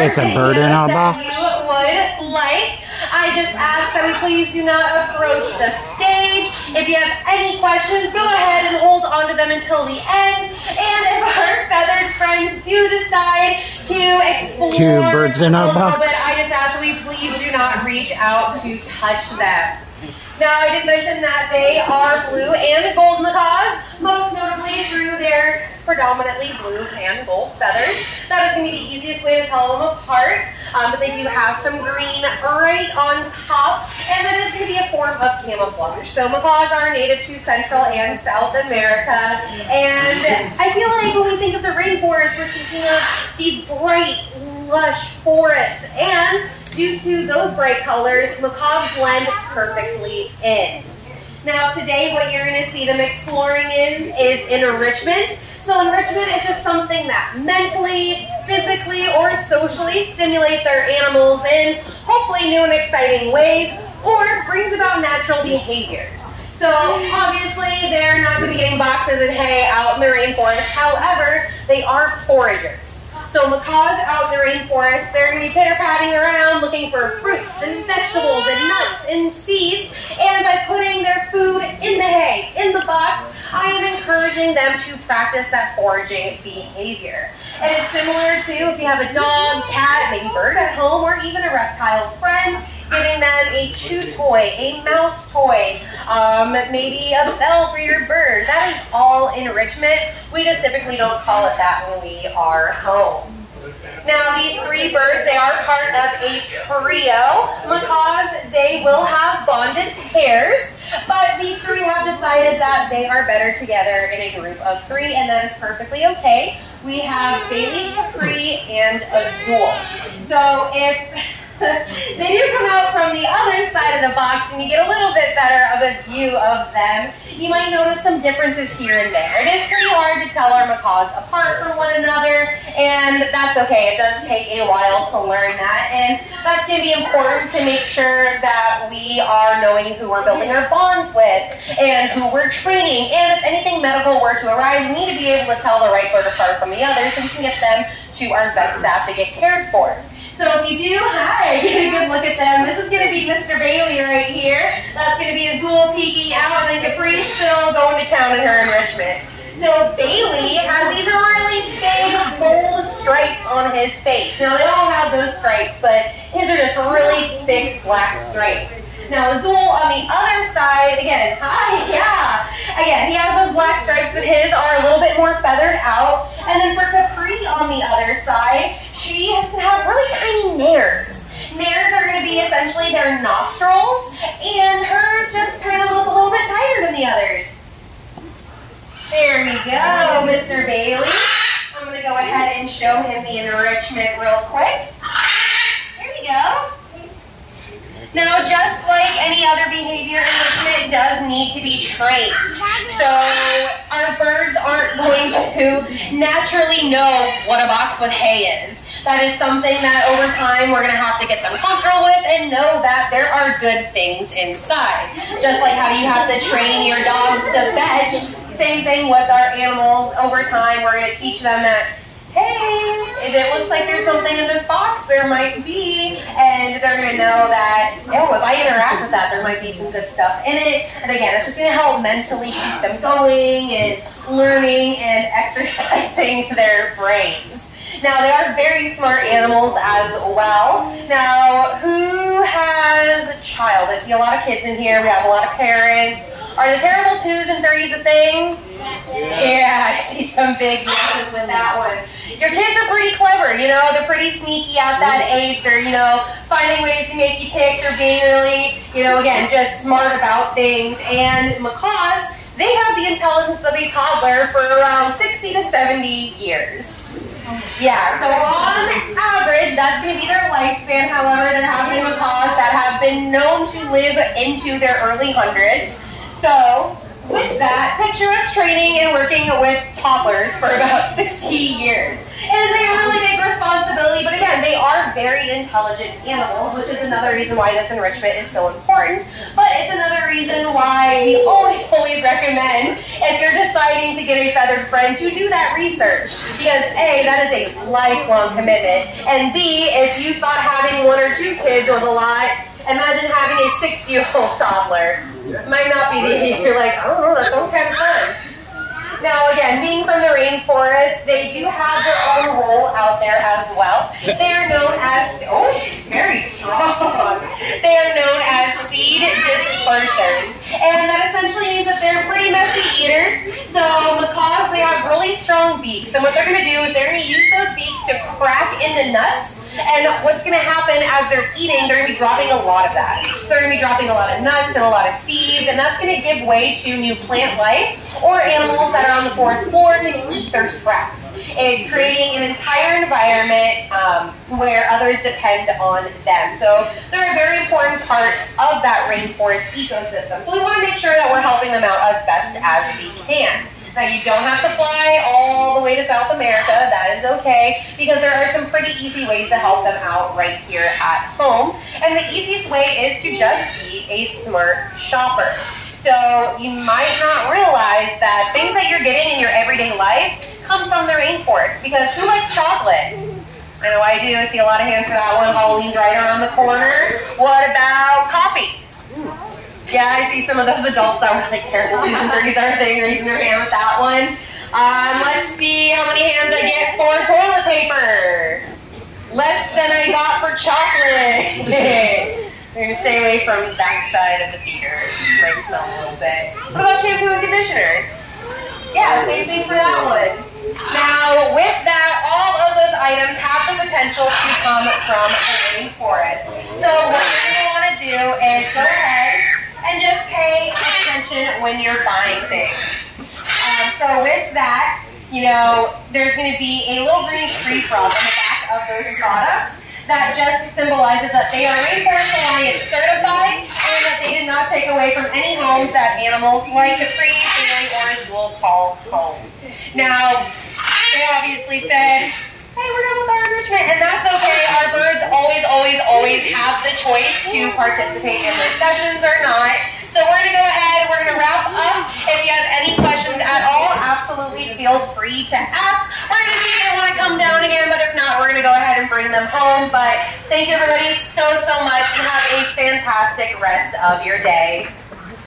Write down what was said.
It's a bird in a box. you would like. I just ask that we please do not approach the stage. If you have any questions, go ahead and hold on to them until the end. And if our feathered friends do decide to explore Two birds in a little box. bit, I just ask that we please do not reach out to touch them. Now, I did mention that they are blue and gold macaws, most notably through their predominantly blue and gold feathers. That is going to be the easiest way to tell them apart, um, but they do have some green right on top, and that is going to be a form of camouflage. So macaws are native to Central and South America, and I feel like when we think of the rainforest, we're thinking of these bright, lush forests, and due to those bright colors, macaws blend perfectly in. Now today what you're going to see them exploring in is enrichment. So enrichment is just something that mentally, physically, or socially stimulates our animals in hopefully new and exciting ways or brings about natural behaviors. So obviously they're not going to be getting boxes and hay out in the rainforest. However, they are foragers. So macaws out in the rainforest, they're going to be pitter-patting around looking for fruits and vegetables and nuts and seeds. And by putting their food in the hay, in the box, I am encouraging them to practice that foraging behavior. And It is similar to if you have a dog, cat, maybe bird at home, or even a reptile friend, giving them a chew toy, a mouse toy, um, maybe a bell for your bird. That is all enrichment. We just typically don't call it that when we are home. Now these three birds, they are part of a trio. Macaws, they will have bonded pairs, but these three have decided that they are better together in a group of three, and that is perfectly okay. We have Bailey, Capri, and Azul. So if they do come out from the other side of the box and you get a little bit better of a view of them, you might notice some differences here and there. It is pretty hard to tell our macaws apart from one another, and that's okay. It does take a while to learn that, and that's going to be important to make sure that we are knowing who we're building our bonds with and who we're training. And if anything medical were to arise, we need to be able to tell the right bird apart from the other so we can get them to our vet staff to get cared for. So if you do, hi, get a good look at them. This is going to be Mr. Bailey right here. That's going to be Azul peeking out, and then Capri still going to town in her enrichment. So Bailey has these really big, bold stripes on his face. Now they all have those stripes, but his are just really thick black stripes. Now Azul on the other side, again, hi, yeah. Again, he has those black stripes, but his are a little bit more feathered out. And then for Capri on the other side, she has to have really tiny nares. Nares are going to be essentially their nostrils, and hers just kind of look a little bit tighter than the others. There we go, Mr. Bailey. I'm going to go ahead and show him the enrichment real quick. There we go. Now, just like any other behavior enrichment, does need to be trained. So our birds aren't going to naturally know what a box with hay is. That is something that over time we're going to have to get them comfortable with and know that there are good things inside. Just like how you have to train your dogs to fetch, same thing with our animals. Over time, we're going to teach them that hey, if it looks like there's something in this box, there might be, and they're going to know that, oh, if I interact with that, there might be some good stuff in it. And again, it's just going to help mentally keep them going and learning and exercising their brains. Now, they are very smart animals as well. Now, who has a child? I see a lot of kids in here. We have a lot of parents. Are the terrible twos and threes a thing? Yeah, I see some big yeses with that one. Your kids are pretty clever, you know, they're pretty sneaky at that age. They're, you know, finding ways to make you tick. They're being really, you know, again, just smart about things. And macaws, they have the intelligence of a toddler for around 60 to 70 years. Yeah, so on average, that's going to be their lifespan. However, there have been macaws that have been known to live into their early hundreds. So, with that, picture us training and working with toddlers for about 60 years. It is a really big responsibility but again, they are very intelligent animals, which is another reason why this enrichment is so important. But it's another reason why we always, always recommend if you're deciding to get a feathered friend to do that research. Because A, that is a lifelong commitment. And B, if you thought having one or two kids was a lot, imagine having a six-year-old toddler. Might not be the, you're like, oh, know, that sounds kind of fun. Now again, being from the rainforest, they do have their own role out there as well. They are known as, oh, very strong. They are dispersers. And that essentially means that they're pretty messy eaters. So macaws, they have really strong beaks. And what they're gonna do is they're gonna use those beaks to crack into nuts and what's going to happen as they're eating, they're going to be dropping a lot of that. So they're going to be dropping a lot of nuts and a lot of seeds, and that's going to give way to new plant life or animals that are on the forest floor can eat their scraps. It's creating an entire environment um, where others depend on them. So they're a very important part of that rainforest ecosystem. So we want to make sure that we're helping them out as best as we can. Now you don't have to fly all the way to South America, that is okay, because there are some pretty easy ways to help them out right here at home. And the easiest way is to just be a smart shopper. So you might not realize that things that you're getting in your everyday lives come from the rainforest, because who likes chocolate? I know I do. I see a lot of hands for that one. Halloween's right around the corner. What about coffee? Yeah, I see some of those adults that were like terrible losing 30s our thing, raising their hand with that one. Um, let's see how many hands I get for toilet paper. Less than I got for chocolate. We're gonna stay away from that side of the feeder. What about shampoo and conditioner? Yeah, same thing for that one. Now, with that, all of those items have the potential to come from a rainforest. So what you're going to want to do is go ahead and just pay attention when you're buying things. Um, so with that, you know, there's going to be a little green tree frog on the back of those products that just symbolizes that they are Rainforest Alliance certified they did not take away from any homes that animals like the free, or as we'll call homes. Now, they obviously said, hey, we're done with our enrichment, and that's okay. Our birds always, always, always have the choice to participate in those sessions or not. So we're to go ahead, we're going to wrap up. If you have any questions at all, absolutely feel free to ask. We're going to see if they want to come down again, but if not, we're going to go ahead and bring them home. But thank you everybody so, so much, and have a fantastic rest of your day.